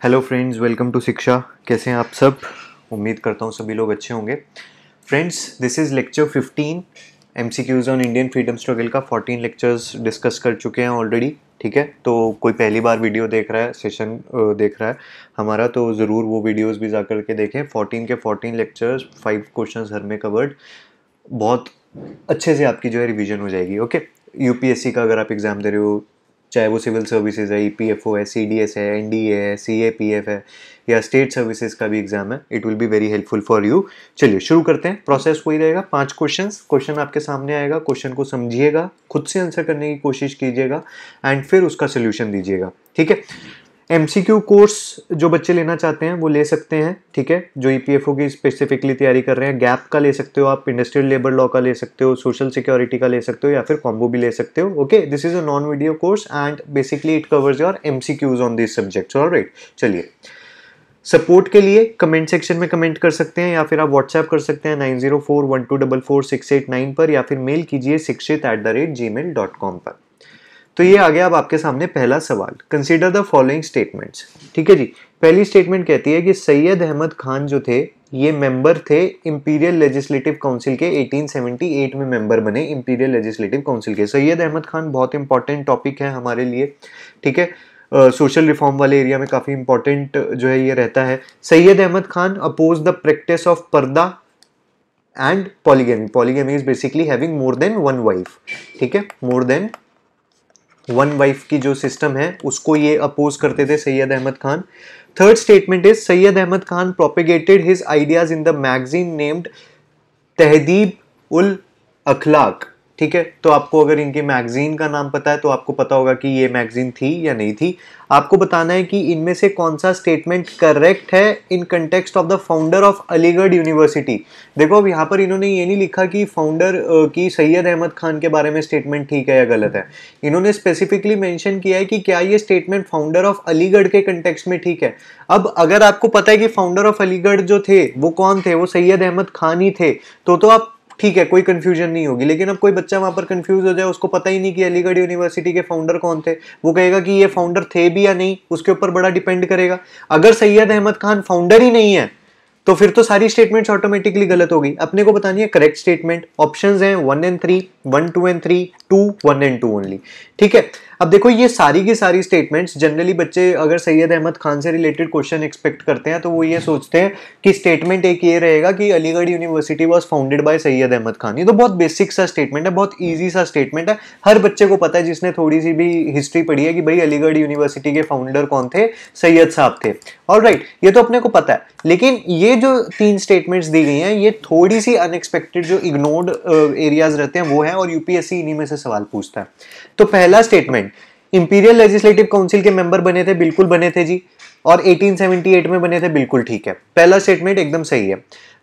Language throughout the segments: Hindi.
हेलो फ्रेंड्स वेलकम टू शिक्षा कैसे हैं आप सब? उम्मीद करता हूँ सभी लोग अच्छे होंगे। Friends this is lecture 15 M C Qs on Indian freedom struggle का 14 लेक्चर्स डिस्कस कर चुके हैं ऑलरेडी ठीक है? तो कोई पहली बार वीडियो देख रहा है सेशन देख रहा है हमारा तो ज़रूर वो वीडियोज़ भी जा कर के देखें। 14 के 14 लेक्चर्स फाइव क्वेश्चन हर में कवर्ड बहुत अच्छे से आपकी जो है रिविज़न हो जाएगी ओके यूपीएससी का अगर आप एग्ज़ाम दे रहे हो चाहे वो सिविल सर्विसेज़ है ई पी एफ़ ओ है सी डी एस है एन डी ए है सी ए पी एफ़ है, या स्टेट सर्विसेज़ का भी एग्ज़ाम है it will be very helpful for you चलिए, शुरू करते हैं। प्रोसेस वही रहेगा पाँच क्वेश्चन क्वेश्चन आपके सामने आएगा। क्वेश्चन को समझिएगा। खुद से आंसर करने की कोशिश कीजिएगा। एंड फिर उसका सोल्यूशन दीजिएगा। ठीक है? एमसीक्यू कोर्स जो बच्चे लेना चाहते हैं, वो ले सकते हैं, ठीक है? जो ई की स्पेसिफिकली तैयारी कर रहे हैं। गैप का ले सकते हो आप इंडस्ट्रियल लेबर लॉ का ले सकते हो सोशल सिक्योरिटी का ले सकते हो, या फिर कॉम्बो भी ले सकते हो okay this is a non video course and basically it covers your M on this subject और राइट चलिए। सपोर्ट के लिए कमेंट सेक्शन में कमेंट कर सकते हैं, या फिर आप व्हाट्सएप कर सकते हैं nine zero four one two double four six eight nine पर, या फिर मेल कीजिए Shikshit at the rate Gmail dot com पर। तो ये आ गया अब आपके सामने पहला सवाल। कंसिडर द फॉलोइंग स्टेटमेंट्स ठीक है जी? पहली स्टेटमेंट कहती है कि सैयद अहमद खान जो थे ये मेंबर थे इंपीरियल लेजिस्लेटिव काउंसिल के 1878 में मेंबर बने इंपीरियल लेजिस्लेटिव काउंसिल के। सैयद अहमद खान बहुत इंपॉर्टेंट टॉपिक है हमारे लिए। ठीक है? सोशल uh, रिफॉर्म वाले एरिया में काफ़ी इंपॉर्टेंट जो है ये रहता है। Syed Ahmed Khan oppose the practice of purdah and polygamy polygamy is basically having more than one wife ठीक है? मोर देन वन वाइफ की जो सिस्टम है, उसको ये अपोज करते थे Syed Ahmed Khan. Third statement is Syed Ahmed Khan propagated his ideas in the magazine named Tahzib ul Akhlaq. ठीक है? तो आपको अगर इनके मैगजीन का नाम पता है तो आपको पता होगा कि ये मैगजीन थी या नहीं थी। आपको बताना है कि इनमें से कौन सा स्टेटमेंट करेक्ट है in context of the founder of Aligarh university देखो, अब यहाँ पर इन्होंने ये नहीं लिखा कि फाउंडर की सैयद अहमद खान के बारे में स्टेटमेंट ठीक है या गलत है। इन्होंने स्पेसिफिकली मेंशन किया है कि क्या ये स्टेटमेंट फाउंडर ऑफ़ अलीगढ़ के कंटेक्स्ट में ठीक है। अब अगर आपको पता है कि फाउंडर ऑफ़ अलीगढ़ जो थे, वो कौन थे? वो सैयद अहमद खान ही थे। तो तो आप ठीक है, कोई कन्फ्यूज़न नहीं होगी, लेकिन अब कोई बच्चा वहाँ पर कन्फ्यूज़ हो जाए, उसको पता ही नहीं कि अलीगढ़ यूनिवर्सिटी के फाउंडर कौन थे। वो कहेगा कि ये फाउंडर थे भी या नहीं, उसके ऊपर बड़ा डिपेंड करेगा। अगर सैयद अहमद खान फाउंडर ही नहीं है तो फिर तो सारी स्टेटमेंट्स ऑटोमेटिकली गलत होगी। अपने को बतानी है करेक्ट स्टेटमेंट ऑप्शन हैं one and three one two and three two one and two only ठीक है अब देखो, ये सारी की सारी स्टेटमेंट्स जनरली बच्चे अगर सैयद अहमद खान से रिलेटेड क्वेश्चन एक्सपेक्ट करते हैं तो वो ये सोचते हैं कि स्टेटमेंट एक ये रहेगा कि Aligarh university was founded by Syed Ahmed Khan. ये तो बहुत बेसिक सा स्टेटमेंट है, बहुत ईजी सा स्टेटमेंट है। हर बच्चे को पता है, जिसने थोड़ी सी भी हिस्ट्री पढ़ी है, कि भाई अलीगढ़ यूनिवर्सिटी के फाउंडर कौन थे? सैयद साहब थे। और राइट ये तो अपने को पता है। लेकिन ये जो तीन स्टेटमेंट्स दी गई हैं, ये थोड़ी सी अनएक्सपेक्टेड जो इग्नोर्ड एरियाज़ रहते हैं, वो है, और यूपीएससी इन्हीं में से सवाल पूछता है। तो पहला स्टेटमेंट इंपीरियल लेजिस्लेटिव काउंसिल के मेंबर बने थे, बिल्कुल बने थे जी। और 1878 में बने थे, बिल्कुल ठीक है। पहला स्टेटमेंट एकदम सही है।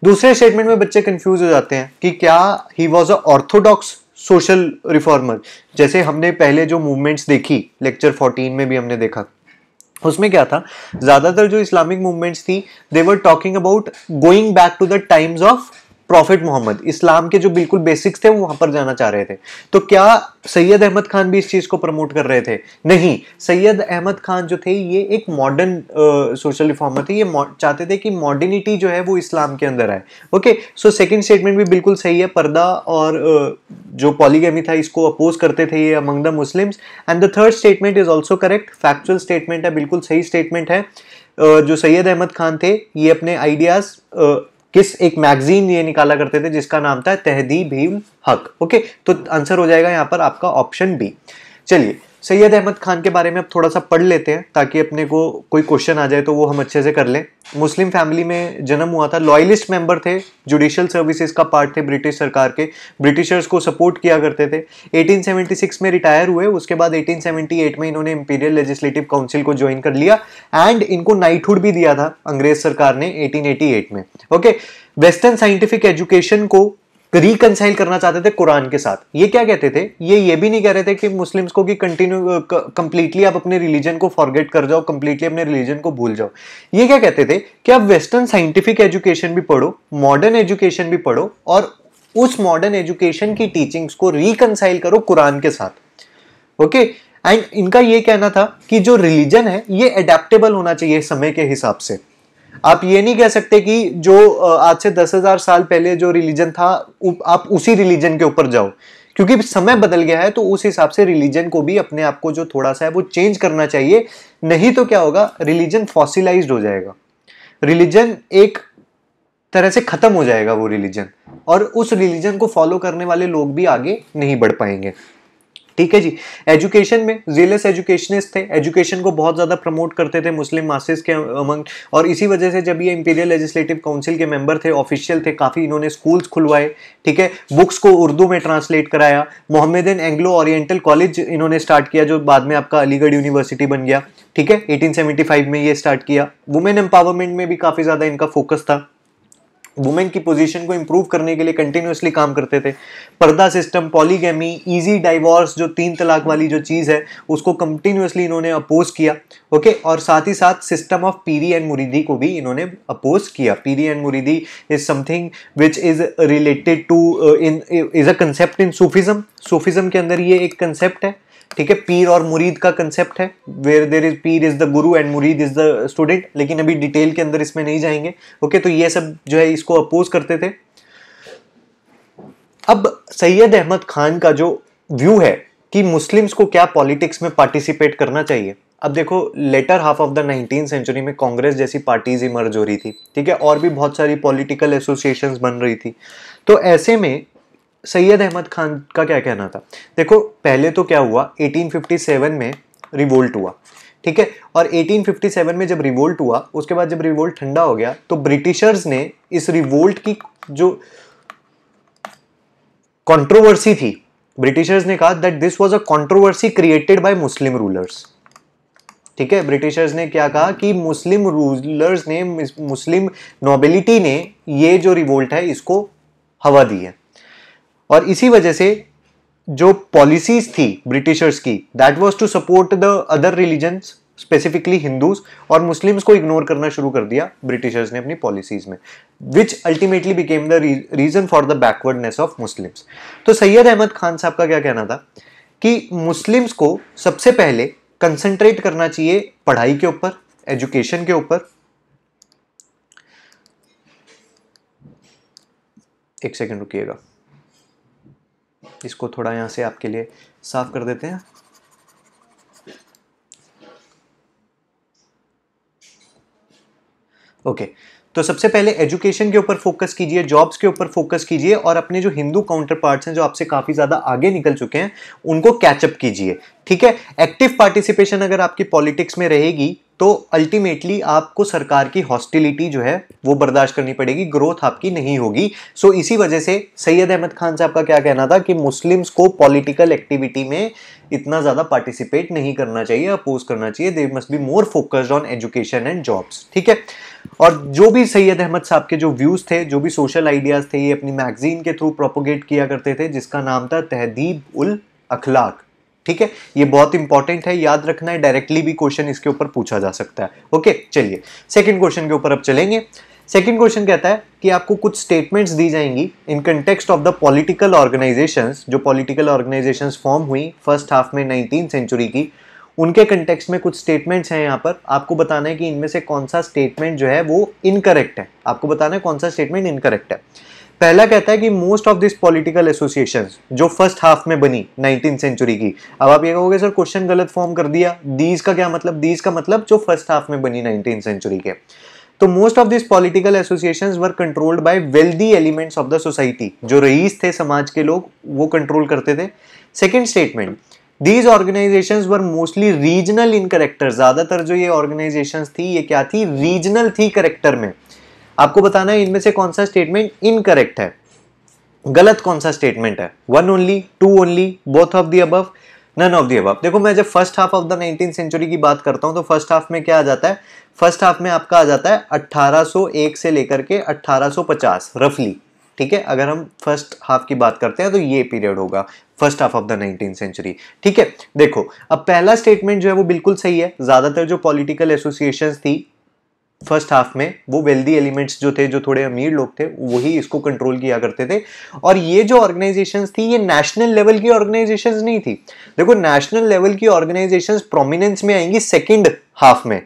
दूसरे स्टेटमेंट में बच्चे कंफ्यूज हो जाते हैं कि क्या he was a orthodox social reformer जैसे हमने पहले जो मूवमेंट्स देखी लेक्चर 14 में भी हमने देखा। उसमें क्या था? ज़्यादातर जो इस्लामिक मूवमेंट्स थी they were talking about going back to the times of prophet Mohammad Islam के जो बिल्कुल बेसिक्स थे वो वहाँ पर जाना चाह रहे थे। तो क्या सैयद अहमद खान भी इस चीज़ को प्रमोट कर रहे थे? नहीं सैयद अहमद खान जो थे ये एक मॉडर्न सोशल रिफॉर्मर थे। ये चाहते थे कि मॉडर्निटी जो है वो इस्लाम के अंदर आए। ओके सो सेकेंड स्टेटमेंट भी बिल्कुल सही है पर्दा और uh, जो पॉलीगेमी था इसको अपोज करते थे ये among the Muslims and the third statement is also correct factual statement है बिल्कुल सही स्टेटमेंट है। जो सैयद अहमद खान थे ये अपने आइडियाज़ किस एक मैगजीन ये निकाला करते थे जिसका नाम था तहदी तहदीब हक ओके? तो आंसर हो जाएगा यहाँ पर आपका ऑप्शन बी। चलिए सैयद अहमद खान के बारे में अब थोड़ा सा पढ़ लेते हैं, ताकि अपने को कोई क्वेश्चन आ जाए तो वो हम अच्छे से कर लें। मुस्लिम फैमिली में जन्म हुआ था लॉयलिस्ट मेंबर थे जुडिशियल सर्विसेज़ का पार्ट थे ब्रिटिश सरकार के। ब्रिटिशर्स को सपोर्ट किया करते थे। 1876 में रिटायर हुए, उसके बाद 1878 में इन्होंने इंपीरियल लेजिस्लेटिव काउंसिल को ज्वाइन कर लिया एंड इनको नाइटहुड भी दिया था अंग्रेज़ सरकार ने 1888 में। ओके वेस्टर्न साइंटिफिक एजुकेशन को रिकनसाइल करना चाहते थे कुरान के साथ। ये क्या कहते थे? ये ये भी नहीं कह रहे थे कि मुस्लिम्स को कि कंटिन्यू कंप्लीटली आप अपने रिलीजन को फॉरगेट कर जाओ कंप्लीटली अपने रिलीजन को भूल जाओ। ये क्या कहते थे? कि आप वेस्टर्न साइंटिफिक एजुकेशन भी पढ़ो मॉडर्न एजुकेशन भी पढ़ो और उस मॉडर्न एजुकेशन की टीचिंग्स को रिकनसाइल करो कुरान के साथ। ओके एंड इनका ये कहना था कि जो रिलीजन है, ये अडेप्टेबल होना चाहिए समय के हिसाब से। आप ये नहीं कह सकते कि जो आज से दस हज़ार साल पहले जो रिलीजन था आप उसी रिलीजन के ऊपर जाओ। क्योंकि समय बदल गया है तो उस हिसाब से रिलीजन को भी, अपने आप को जो थोड़ा सा है, वो चेंज करना चाहिए। नहीं तो क्या होगा रिलीजन फॉसिलाइज्ड हो जाएगा। रिलीजन एक तरह से खत्म हो जाएगा वो रिलीजन और उस रिलीजन को फॉलो करने वाले लोग भी आगे नहीं बढ़ पाएँगे। ठीक है जी? एजुकेशन में जिलेस एजुकेशनिस्ट थे। एजुकेशन को बहुत ज़्यादा प्रमोट करते थे मुस्लिम मासेस के अमंग और इसी वजह से जब ये इंपीरियल लेजिस्लेटिव काउंसिल के मेंबर थे ऑफिशियल थे, काफ़ी इन्होंने स्कूल्स खुलवाए, ठीक है? बुक्स को उर्दू में ट्रांसलेट कराया। मोहम्मदन एंग्लो ओरिएंटल कॉलेज इन्होंने स्टार्ट किया, जो बाद में आपका अलीगढ़ यूनिवर्सिटी बन गया, ठीक है? 1875 में ये स्टार्ट किया। वुमेन एम्पावरमेंट में भी काफ़ी ज़्यादा इनका फोकस था। वुमेन की पोजीशन को इम्प्रूव करने के लिए कंटिन्यूसली काम करते थे। पर्दा सिस्टम पॉलीगेमी इजी डाइवोर्स जो तीन तलाक वाली जो चीज़ है, उसको कंटिन्यूसली इन्होंने अपोज किया ओके और साथ ही साथ system of piri and muridi को भी इन्होंने अपोज किया। Piri and muridi is something which is related to in is a concept in Sufism Sufism के अंदर ये एक कंसेप्ट है। ठीक है, पीर और मुरीद का कंसेप्ट है where there is pir is the guru and murid is the student लेकिन अभी डिटेल के अंदर इसमें नहीं जाएँगे। ओके तो ये सब जो है इसको अपोज करते थे। अब सैयद अहमद खान का जो व्यू है कि मुस्लिम्स को क्या पॉलिटिक्स में पार्टिसिपेट करना चाहिए। अब देखो later half of the nineteen century में कांग्रेस जैसी पार्टीज़ इमर्ज हो रही थी, ठीक है, और भी बहुत सारी पॉलिटिकल एसोसिएशंस बन रही थी। तो ऐसे में सैयद अहमद खान का क्या कहना था? देखो, पहले तो क्या हुआ 1857 में रिवोल्ट हुआ, ठीक है? और 1857 में जब रिवोल्ट हुआ, उसके बाद जब रिवोल्ट ठंडा हो गया तो ब्रिटिशर्स ने इस रिवोल्ट की जो कंट्रोवर्सी थी, ब्रिटिशर्स ने कहा that this was a controversy created by Muslim rulers ठीक है? ब्रिटिशर्स ने क्या कहा कि मुस्लिम रूलर्स ने मुस्लिम नोबिलिटी ने ये जो रिवोल्ट है, इसको हवा दी है। और इसी वजह से जो पॉलिसीज़ थी ब्रिटिशर्स की that was to support the other religions specifically Hindus और मुस्लिम्स को इग्नोर करना शुरू कर दिया ब्रिटिशर्स ने अपनी पॉलिसीज़ में which ultimately became the reason for the backwardness of Muslims तो सैयद अहमद खान साहब का क्या कहना था? कि मुस्लिम्स को सबसे पहले कंसंट्रेट करना चाहिए पढ़ाई के ऊपर एजुकेशन के ऊपर। एक सेकेंड रुकिएगा। इसको थोड़ा यहाँ से आपके लिए साफ़ कर देते हैं ओके okay. तो सबसे पहले एजुकेशन के ऊपर फोकस कीजिए जॉब्स के ऊपर फोकस कीजिए और अपने जो हिंदू काउंटर पार्ट्स हैं, जो आपसे काफ़ी ज़्यादा आगे निकल चुके हैं, उनको कैचअप कीजिए ठीक है एक्टिव पार्टिसिपेशन अगर आपकी पॉलिटिक्स में रहेगी तो अल्टीमेटली आपको सरकार की हॉस्टिलिटी जो है वो बर्दाश्त करनी पड़ेगी ग्रोथ आपकी नहीं होगी। सो so, इसी वजह से सैयद अहमद खान साहब का क्या कहना था कि मुस्लिम्स को पॉलिटिकल एक्टिविटी में इतना ज़्यादा पार्टिसिपेट नहीं करना चाहिए अपोज करना चाहिए। They must be more focused on education and jobs ठीक है? और जो भी सैयद अहमद साहब के जो व्यूज़ थे जो भी सोशल आइडियाज़ थे ये अपनी मैगजीन के थ्रू प्रोपोगेट किया करते थे जिसका नाम था तहदीब उल अखलाक। ठीक है? ये बहुत इंपॉर्टेंट है, याद रखना है डायरेक्टली भी क्वेश्चन इसके ऊपर पूछा जा सकता है। ओके चलिए। सेकंड क्वेश्चन के ऊपर अब चलेंगे। सेकंड क्वेश्चन कहता है कि आपको कुछ स्टेटमेंट्स दी जाएँगी in context of the political organisations जो पॉलिटिकल ऑर्गेनाइजेशंस फॉर्म हुई फ़र्स्ट हाफ़ में नाइनटीन सेंचुरी की, उनके कंटेक्स्ट में कुछ स्टेटमेंट्स हैं यहाँ पर। आपको बताना है कि इनमें से कौन सा स्टेटमेंट जो है वो इनकरेक्ट है। आपको बताना है कौन सा स्टेटमेंट इनकरेक्ट है। पहला कहता है कि most of this political association जो फ़र्स्ट हाफ़ में बनी नाइनटीन सेंचुरी की, अब आप ये कहोगे, सर क्वेश्चन गलत फॉर्म कर दिया। दीज का क्या मतलब? दीज का मतलब जो फ़र्स्ट हाफ़ में बनी नाइनटीन सेंचुरी के। तो most of this political association were controlled by wealthy elements of the society जो रईस थे समाज के लोग, वो कंट्रोल करते थे। Second statement these organisation were mostly regional in character ज़्यादातर जो ये ऑर्गेनाइजेशन थी, ये क्या थी? रीजनल थी करेक्टर में। आपको बताना है इनमें से कौन सा स्टेटमेंट इनकरेक्ट है। गलत कौन सा स्टेटमेंट है? One only two only both of the above none of the above देखो, मैं जब first half of the nineteen century की बात करता हूँ तो फ़र्स्ट हाफ़ में क्या आ जाता है? फ़र्स्ट हाफ़ में आपका आ जाता है 1801 से लेकर के 1850 रफली ठीक है? अगर हम फ़र्स्ट हाफ़ की बात करते हैं तो ये पीरियड होगा first half of the nineteen century ठीक है? देखो, अब पहला स्टेटमेंट जो है, वो बिल्कुल सही है। ज़्यादातर जो पॉलिटिकल एसोसिएशन थी फ़र्स्ट हाफ़ में वो वेल्दी एलिमेंट्स जो थे, जो थोड़े अमीर लोग थे, वही इसको कंट्रोल किया करते थे। और ये जो ऑर्गेनाइजेशंस थी, ये नेशनल लेवल की ऑर्गेनाइजेशंस नहीं थी। देखो नेशनल लेवल की ऑर्गेनाइजेशंस प्रोमिनेंस में आएँगी सेकंड हाफ़ में।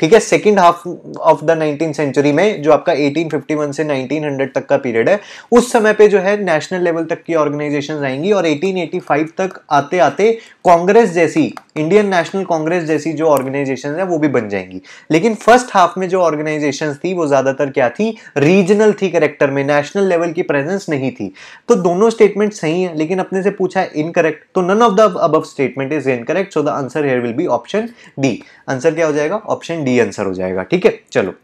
ठीक है? Second half of the nineteen century में, जो आपका 1851 से 1900 तक का पीरियड है, उस समय पे जो है नेशनल लेवल तक की ऑर्गेनाइजेशन आएँगी और 1885 तक आते आते कांग्रेस जैसी, इंडियन नेशनल कांग्रेस जैसी जो ऑर्गेनाइजेशन है, वो भी बन जाएँगी। लेकिन फ़र्स्ट हाफ़ में जो ऑर्गेनाइजेशन थी, वो ज़्यादातर क्या थी? रीजनल थी करेक्टर में, नेशनल लेवल की प्रेजेंस नहीं थी। तो दोनों स्टेटमेंट सही है, लेकिन अपने से पूछा है इनकरेक्ट तो none of the above statement is incorrect so the answer here will be option D answer क्या हो जाएगा? ऑप्शन डी आंसर हो जाएगा, ठीक है? चलो।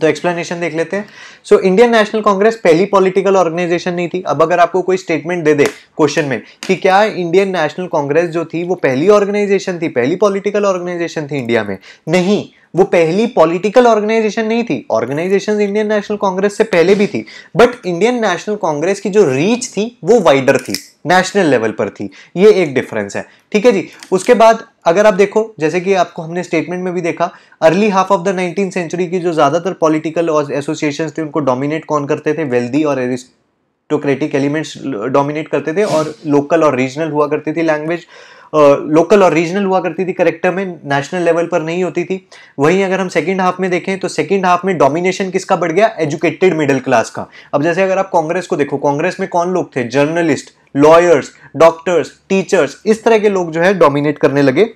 तो एक्सप्लेनेशन देख लेते हैं। सो इंडियन नेशनल कांग्रेस पहली पॉलिटिकल ऑर्गेनाइजेशन नहीं थी। अब अगर आपको कोई स्टेटमेंट दे दे क्वेश्चन में कि क्या इंडियन नेशनल कांग्रेस जो थी, वो पहली ऑर्गेनाइजेशन थी, पहली पॉलिटिकल ऑर्गेनाइजेशन थी इंडिया में? नहीं, वो पहली पॉलिटिकल ऑर्गेनाइजेशन नहीं थी। ऑर्गेनाइजेशन इंडियन नेशनल कांग्रेस से पहले भी थी। बट इंडियन नेशनल कांग्रेस की जो रीच थी, वो वाइडर थी। नेशनल लेवल पर थी। ये एक डिफरेंस है। ठीक है जी? उसके बाद अगर आप देखो, जैसे कि आपको हमने स्टेटमेंट में भी देखा early half of the nineteen century की जो ज़्यादातर पॉलिटिकल और एसोसिएशन थे, उनको डोमिनेट कौन करते थे? वेल्दी और एरिस्टोक्रेटिक एलिमेंट्स डोमिनेट करते थे और लोकल और रीजनल हुआ करती थी लैंग्वेज लोकल और रीजनल हुआ करती थी करेक्टर में नेशनल लेवल पर नहीं होती थी। वहीं अगर हम सेकेंड हाफ़ में देखें तो सेकेंड हाफ़ में डोमिनेशन किसका बढ़ गया? एजुकेटेड मिडिल क्लास का। अब जैसे अगर आप कांग्रेस को देखो, कांग्रेस में कौन लोग थे? जर्नलिस्ट लॉयर्स डॉक्टर्स टीचर्स इस तरह के लोग जो है डोमिनेट करने लगे।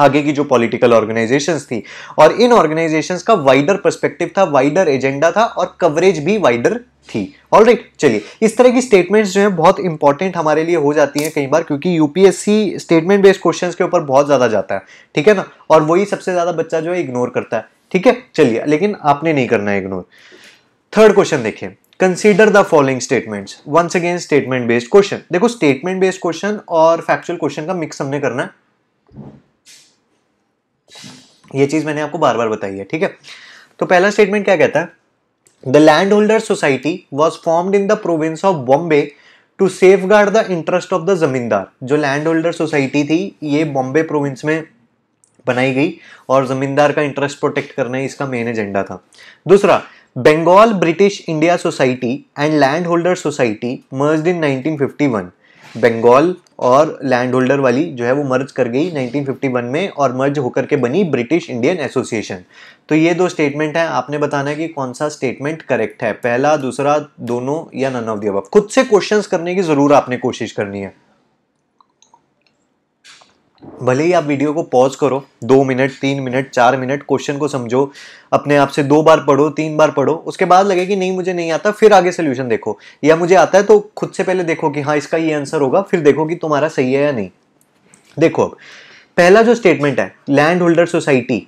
आगे की जो पॉलिटिकल ऑर्गेनाइजेशंस थी, और इन ऑर्गेनाइजेशंस का वाइडर पर्सपेक्टिव था वाइडर एजेंडा था, और कवरेज भी वाइडर थी। ऑल राइट चलिए, इस तरह की स्टेटमेंट्स जो है, बहुत इंपॉर्टेंट हमारे लिए हो जाती हैं कई बार, क्योंकि यूपीएससी स्टेटमेंट बेस्ड क्वेश्चंस के ऊपर बहुत ज़्यादा जाता है, ठीक है ना? और वही सबसे ज़्यादा बच्चा जो है इग्नोर करता है, ठीक है? चलिए, लेकिन आपने नहीं करना है इग्नोर थर्ड क्वेश्चन देखिए consider the following statements once again statement based question देखो स्टेटमेंट बेस्ड क्वेश्चन और फैक्चुअल क्वेश्चन का मिक्स हमने करना है। ये चीज़ मैंने आपको बार बार बताई है, ठीक है? तो पहला स्टेटमेंट क्या कहता है? The land holder society was formed in the province of Bombay to safeguard the interest of the zamindar जो लैंड होल्डर सोसाइटी थी, ये बॉम्बे प्रोविंस में बनाई गई और जमींदार का इंटरेस्ट प्रोटेक्ट करना ही इसका मेन एजेंडा था। दूसरा Bengal British India society and land holder society merge in 1951 Bengal और लैंड होल्डर वाली जो है वो मर्ज कर गई 1951 में और मर्ज होकर के बनी ब्रिटिश इंडियन एसोसिएशन तो ये दो स्टेटमेंट है। आपने बताना है कि कौन सा स्टेटमेंट करेक्ट है। पहला, दूसरा, दोनों या नन ऑफ़ दी अब खुद से क्वेश्चंस करने की ज़रूर आपने कोशिश करनी है। भले ही आप वीडियो को पॉज करो, दो मिनट, तीन मिनट, चार मिनट क्वेश्चन को समझो, अपने आप से दो बार पढ़ो, तीन बार पढ़ो, उसके बाद लगे कि नहीं, मुझे नहीं आता, फिर आगे सोल्यूशन देखो। या मुझे आता है तो खुद से पहले देखो कि हाँ इसका ये आंसर होगा, फिर देखो कि तुम्हारा सही है या नहीं। देखो अब, पहला जो स्टेटमेंट है लैंड होल्डर सोसाइटी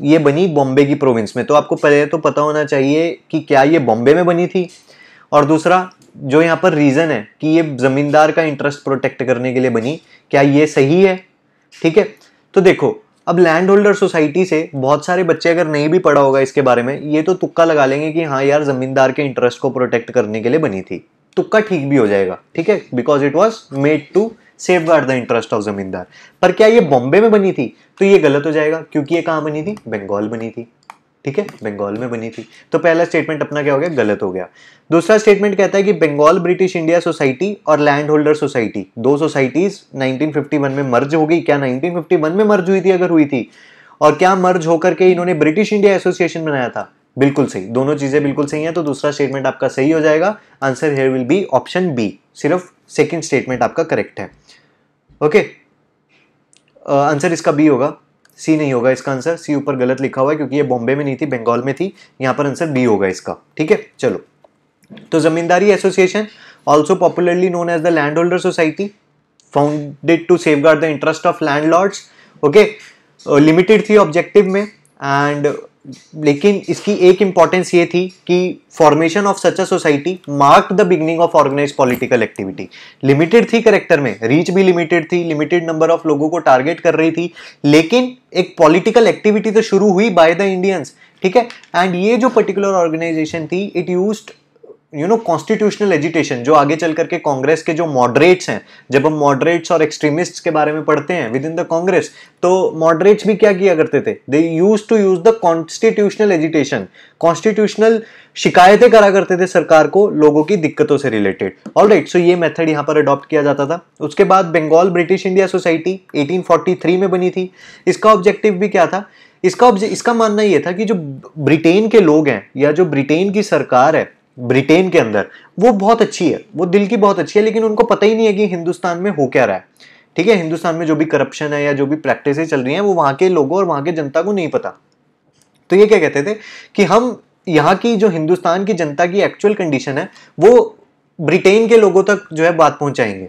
ये बनी बॉम्बे की प्रोविंस में। तो आपको पहले तो पता होना चाहिए कि क्या ये बॉम्बे में बनी थी? और दूसरा, जो यहाँ पर रीजन है कि ये जमींदार का इंटरेस्ट प्रोटेक्ट करने के लिए बनी, क्या ये सही है? ठीक है? तो देखो, अब लैंड होल्डर सोसाइटी से बहुत सारे बच्चे अगर नहीं भी पढ़ा होगा इसके बारे में, ये तो तुक्का लगा लेंगे कि हाँ यार, जमींदार के इंटरेस्ट को प्रोटेक्ट करने के लिए बनी थी। तुक्का ठीक भी हो जाएगा, ठीक है? Because it was made to safeguard the interest of zamindar. पर क्या ये बॉम्बे में बनी थी? तो ये गलत हो जाएगा, क्योंकि ये कहाँ बनी थी? बंगाल बनी थी। ठीक है? बंगाल में बनी थी। तो पहला स्टेटमेंट अपना क्या हो गया? गलत हो गया। दूसरा स्टेटमेंट कहता है कि बंगाल ब्रिटिश इंडिया सोसाइटी और लैंड होल्डर सोसाइटी दो सोसाइटीज 1951 में मर्ज हो गई। क्या 1951 में मर्ज हुई थी अगर हुई थी? और क्या मर्ज होकर के इन्होंने ब्रिटिश इंडिया एसोसिएशन बनाया था? बिल्कुल सही। दोनों चीज़ें बिल्कुल सही है तो दूसरा स्टेटमेंट आपका सही हो जाएगा। Answer here will be option B सिर्फ़ सेकेंड स्टेटमेंट आपका करेक्ट है। Okay okay? आंसर uh, इसका बी होगा। सी नहीं होगा इसका आंसर। सी ऊपर गलत लिखा हुआ है क्योंकि ये बॉम्बे में नहीं थी, बंगाल में थी। यहाँ पर आंसर डी होगा इसका। ठीक है? चलो। तो zamindari association also popularly known as the land holder society founded to save guard the interest of land okay limited थी ऑब्जेक्टिव में एंड लेकिन इसकी एक इंपॉर्टेंस ये थी कि formation of such a society mark the beginning of organise political activity limited थी करेक्टर में रीच भी लिमिटेड थी लिमिटेड नंबर ऑफ़ लोगों को टारगेट कर रही थी, लेकिन एक पॉलिटिकल एक्टिविटी तो शुरू हुई बाय द इंडियंस ठीक है? एंड ये जो पर्टिकुलर ऑर्गेनाइजेशन थी it use you know constitutional agitation जो आगे चल करके कांग्रेस के जो मॉडरेट्स हैं, जब हम मॉडरेट्स और एक्सट्रीमिस्ट्स के बारे में पढ़ते हैं विद इन द कांग्रेस तो मॉडरेट्स भी क्या किया करते थे? They use to use the constitutional agitation constitutional शिकायतें करा करते थे सरकार को लोगों की दिक्कतों से रिलेटेड ऑल राइट सो ये मेथड यहाँ पर अडॉप्ट किया जाता था। उसके बाद बंगाल ब्रिटिश इंडिया सोसाइटी 1843 में बनी थी। इसका ऑब्जेक्टिव भी क्या था? इसका इसका मानना ये था कि जो ब्रिटेन के लोग हैं, या जो ब्रिटेन की सरकार है ब्रिटेन के अंदर, वो बहुत अच्छी है, वो दिल की बहुत अच्छी है, लेकिन उनको पता ही नहीं है कि हिंदुस्तान में हो क्या रहा है। ठीक है, हिंदुस्तान में जो भी करप्शन है या जो भी प्रैक्टिस चल रही है, वो वहाँ के लोगों और वहाँ के जनता को नहीं पता। तो ये क्या कहते थे कि हम यहाँ की जो हिंदुस्तान की जनता की एक्चुअल कंडीशन है, वो ब्रिटेन के लोगों तक जो है बात पहुंचाएँगे।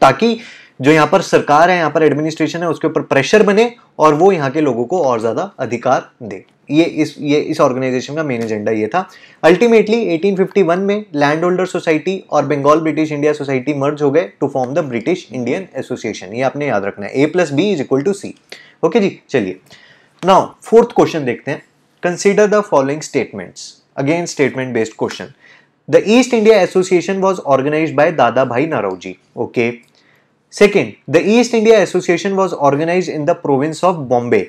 ताकि जो यहाँ पर सरकार है, यहाँ पर एडमिनिस्ट्रेशन है, उसके ऊपर प्रेशर बने और वो यहाँ के लोगों को और ज़्यादा अधिकार दे। ये इस ये इस ऑर्गेनाइजेशन का मेन एजेंडा ये था। अल्टीमेटली 1851 में लैंड होल्डर सोसाइटी और Bengal British India society merge हो गए to form the British Indian association ये आपने याद रखना है। A plus B is equal to C okay जी, चलिए। नाउ फोर्थ क्वेश्चन देखते हैं। Consider the following statements again statement based question the East India association was organise by Dadabhai Naoroji okay second the East India association was organise in the province of Bombay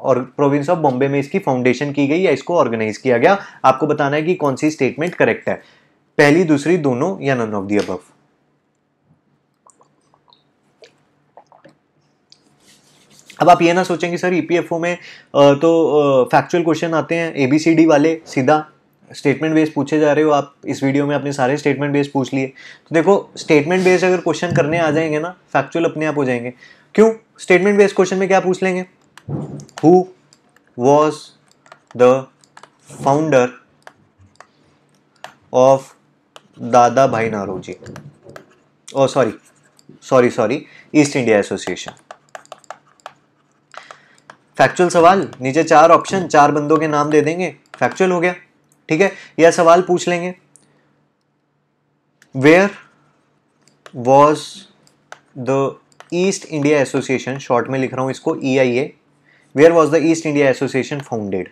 और प्रोविंस ऑफ़ बॉम्बे में इसकी फाउंडेशन की गई या इसको ऑर्गेनाइज किया गया, आपको बताना है कि कौन सी स्टेटमेंट करेक्ट है। पहली, दूसरी, दोनों या नन ऑफ़ दी अबव अब आप ये ना सोचेंगे, सर ईपीएफओ में तो फैक्चुअल क्वेश्चन आते हैं एबीसीडी वाले, सीधा स्टेटमेंट बेस पूछे जा रहे हो आप, इस वीडियो में अपने सारे स्टेटमेंट बेस पूछ लिए। तो देखो स्टेटमेंट बेस अगर क्वेश्चन करने आ जाएँगे ना फैक्चुअल अपने आप हो जाएँगे। क्यों? स्टेटमेंट बेस क्वेश्चन में क्या पूछ लेंगे? Who was the founder of Dadabhai Naoroji oh sorry sorry sorry East India association factual सवाल? नीचे चार ऑप्शन चार बंदों के नाम दे देंगे। फैक्चुअल हो गया। ठीक है? यह सवाल पूछ लेंगे। Where was the East India association short में लिख रहा हूँ इसको E I A where was the East India association founded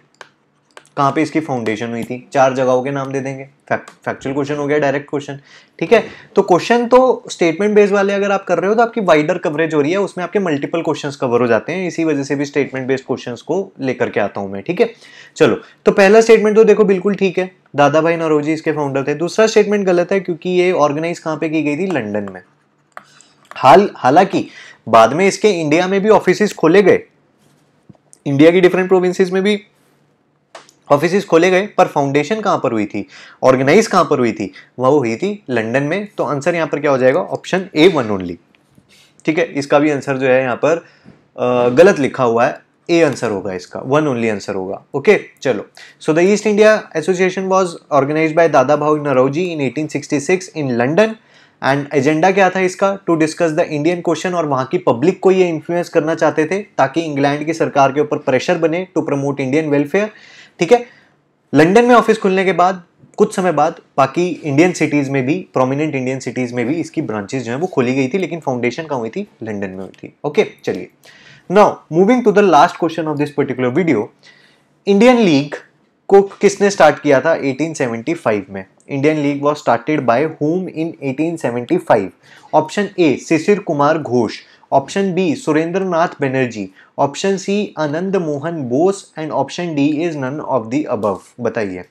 कहाँ पे इसकी फाउंडेशन हुई थी? चार जगहों के नाम दे देंगे। फैक्चुअल क्वेश्चन हो गया डायरेक्ट क्वेश्चन ठीक है? तो क्वेश्चन तो स्टेटमेंट बेस्ड वाले अगर आप कर रहे हो तो आपकी वाइडर कवरेज हो रही है, उसमें आपके मल्टीपल क्वेश्चंस कवर हो जाते हैं। इसी वजह से भी स्टेटमेंट बेस्ड क्वेश्चंस को लेकर के आता हूँ मैं, ठीक है? चलो तो पहला स्टेटमेंट तो देखो बिल्कुल ठीक है। दादा भाई नरोजी इसके फाउंडर थे। दूसरा स्टेटमेंट गलत है क्योंकि ये ऑर्गेनाइज कहाँ पे की गई थी? लंडन में। हाल, हालाँकि बाद में इसके इंडिया में भी ऑफ़िस खोले गए। इंडिया की डिफरेंट प्रोविंसेस में भी ऑफ़िस खोले गए, पर फाउंडेशन कहाँ पर हुई थी? ऑर्गेनाइज कहाँ पर हुई थी? वह हुई थी लंदन में। तो आंसर यहाँ पर क्या हो जाएगा? ऑप्शन ए वन ओनली ठीक है? इसका भी आंसर जो है यहाँ पर गलत लिखा हुआ है। ए आंसर होगा इसका। वन ओनली आंसर होगा। ओके चलो। So the East India association was organised by Dadabhai Naoroji in 1866 in London and agenda क्या था इसका? To discuss the Indian question और वहाँ की पब्लिक को ये इन्फ्लुएंस करना चाहते थे, ताकि इंग्लैंड की सरकार के ऊपर प्रेशर बने टू प्रमोट इंडियन वेलफेयर ठीक है? लंदन में ऑफ़िस खुलने के बाद, कुछ समय बाद, बाकी इंडियन सिटीज़ में भी प्रोमिनेंट इंडियन सिटीज़ में भी इसकी ब्रांचेज जो है, वो खोली गई थी, लेकिन फाउंडेशन कहाँ हुई थी? लंडन में हुई थी। ओके चलिए। Now moving to the last question of this particular video Indian league को किसने स्टार्ट किया था? 1875 में। Indian league was started by whom in 1875 option A Sisir Kumar Ghosh option B Surendranath Banerjee option C Anand Mohan Bose and option D is none of the above बताइए।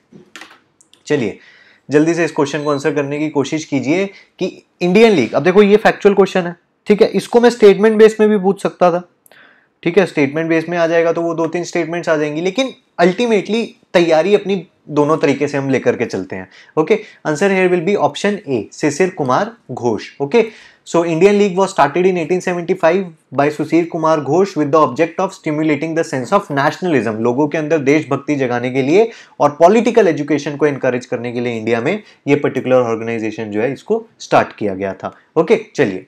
चलिए, जल्दी से इस क्वेश्चन को आंसर करने की कोशिश कीजिए कि इंडियन लीग अब देखो ये फैक्चुअल क्वेश्चन है, ठीक है? इसको मैं स्टेटमेंट बेस में भी पूछ सकता था। ठीक है? स्टेटमेंट बेस में आ जाएगा तो वो दो तीन स्टेटमेंट्स आ जाएँगी। लेकिन अल्टीमेटली तैयारी अपनी दोनों तरीके से हम लेकर के चलते हैं। Okay answer here will be option A Sisir Kumar Ghosh okay so Indian league was started in 1875 by Sushir Kumar Ghosh with the object of stimulating the sense of nationalism लोगों के अंदर देशभक्ति जगाने के लिए और पॉलिटिकल एजुकेशन को इनकरेज करने के लिए इंडिया में ये पर्टिकुलर ऑर्गेनाइजेशन जो है इसको स्टार्ट किया गया था। ओके okay, चलिए।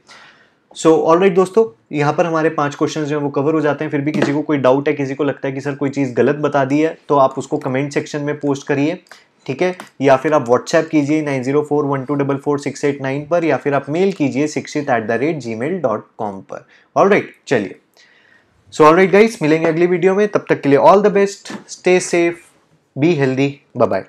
सो ऑल राइट दोस्तों, यहाँ पर हमारे पाँच क्वेश्चन जो है वो कवर हो जाते हैं। फिर भी किसी को कोई डाउट है, किसी को लगता है कि सर कोई चीज़ गलत बता दी है तो आप उसको कमेंट सेक्शन में पोस्ट करिए, ठीक है? या फिर आप व्हाट्सएप कीजिए nine zero four one two double four six eight nine पर, या फिर आप मेल कीजिए Shikshit at the rate Gmail dot com पर। ऑल राइट चलिए। सो ऑल राइट गाइस मिलेंगे अगली वीडियो में। तब तक के लिए all the best stay safe be healthy bye